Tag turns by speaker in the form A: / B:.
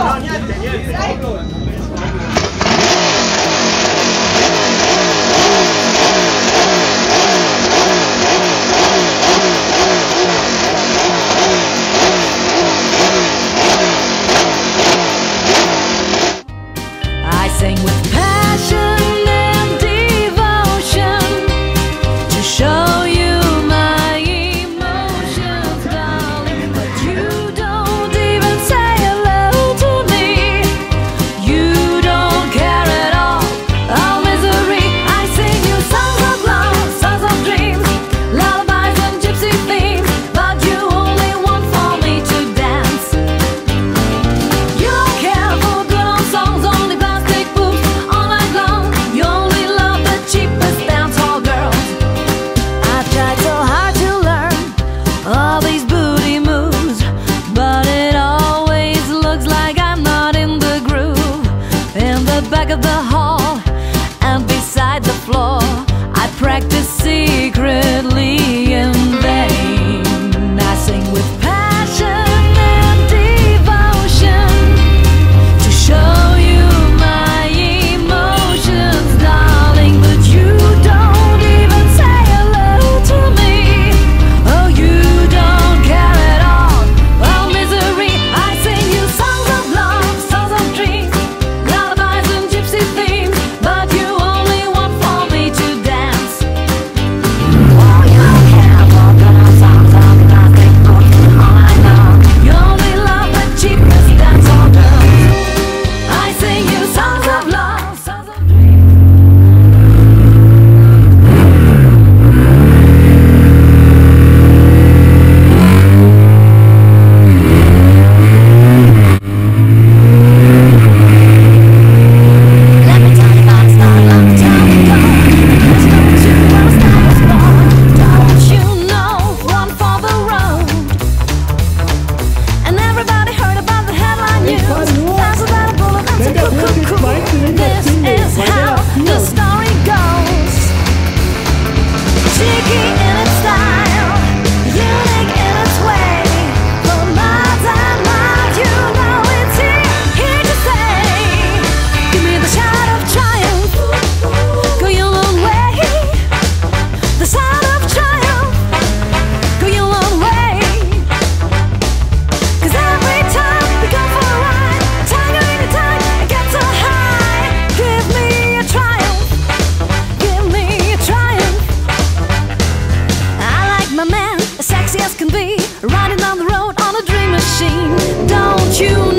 A: 合って似合って。Riding down the road on a dream machine. Don't you